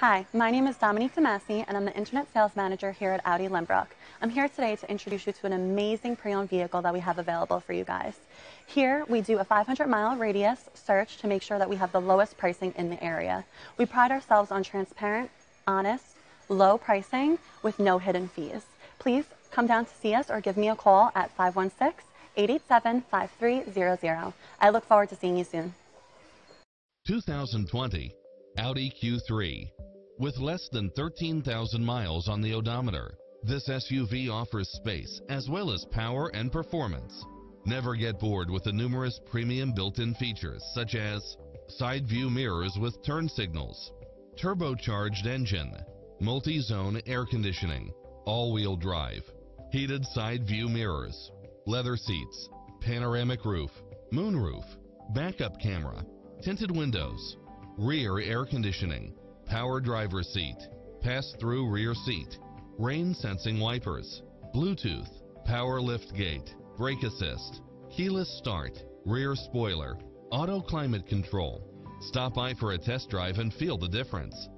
Hi, my name is Dominique Demasi, and I'm the Internet Sales Manager here at Audi Lynbrook. I'm here today to introduce you to an amazing pre-owned vehicle that we have available for you guys. Here, we do a 500-mile radius search to make sure that we have the lowest pricing in the area. We pride ourselves on transparent, honest, low pricing with no hidden fees. Please come down to see us or give me a call at 516-887-5300. I look forward to seeing you soon. 2020 Audi Q3 with less than 13,000 miles on the odometer, this SUV offers space as well as power and performance. Never get bored with the numerous premium built-in features such as side view mirrors with turn signals, turbocharged engine, multi-zone air conditioning, all-wheel drive, heated side view mirrors, leather seats, panoramic roof, moonroof, backup camera, tinted windows, rear air conditioning, power driver seat, pass-through rear seat, rain sensing wipers, Bluetooth, power lift gate, brake assist, keyless start, rear spoiler, auto climate control. Stop by for a test drive and feel the difference.